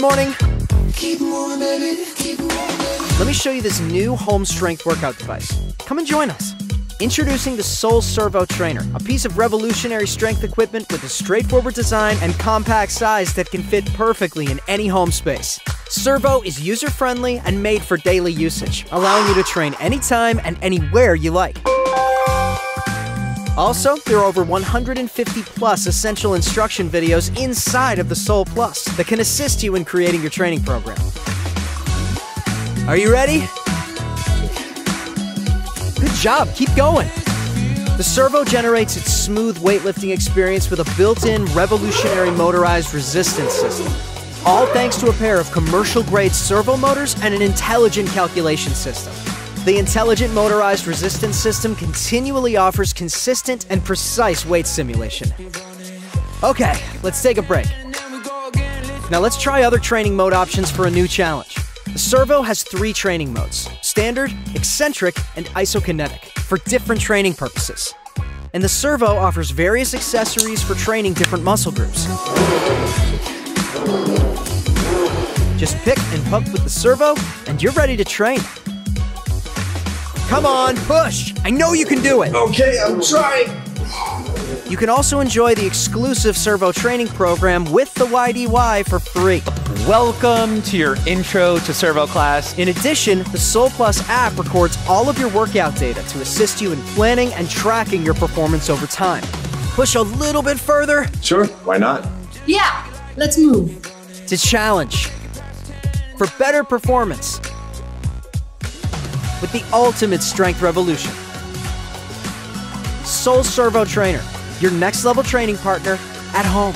Good morning. Let me show you this new home strength workout device. Come and join us. Introducing the Sole SRVO Trainer, a piece of revolutionary strength equipment with a straightforward design and compact size that can fit perfectly in any home space. SRVO is user friendly and made for daily usage, allowing you to train anytime and anywhere you like. Also, there are over 150 plus essential instruction videos inside of the Sole Plus that can assist you in creating your training program. Are you ready? Good job, keep going. The SRVO generates its smooth weightlifting experience with a built in revolutionary motorized resistance system. All thanks to a pair of commercial grade servo motors and an intelligent calculation system. The intelligent motorized resistance system continually offers consistent and precise weight simulation. Okay, let's take a break. Now let's try other training mode options for a new challenge. The SRVO has three training modes standard, eccentric, and isokinetic for different training purposes. And the SRVO offers various accessories for training different muscle groups. Just pick and pump with the SRVO, and you're ready to train. Come on, push! I know you can do it! Okay, I'm trying. You can also enjoy the exclusive SRVO training program with the YDY for free. Welcome to your intro to SRVO class. In addition, the Sole Plus app records all of your workout data to assist you in planning and tracking your performance over time. Push a little bit further Sure, why not? Yeah, let's move. to challenge for better performance with the ultimate strength revolution. Sole SRVO Trainer, your next level training partner at home.